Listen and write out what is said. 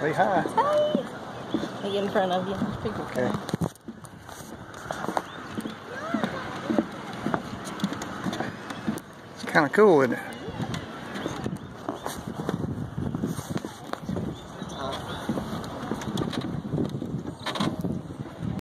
Say hi. Hi. I in front of you. People Okay. It's kind of cool, isn't it?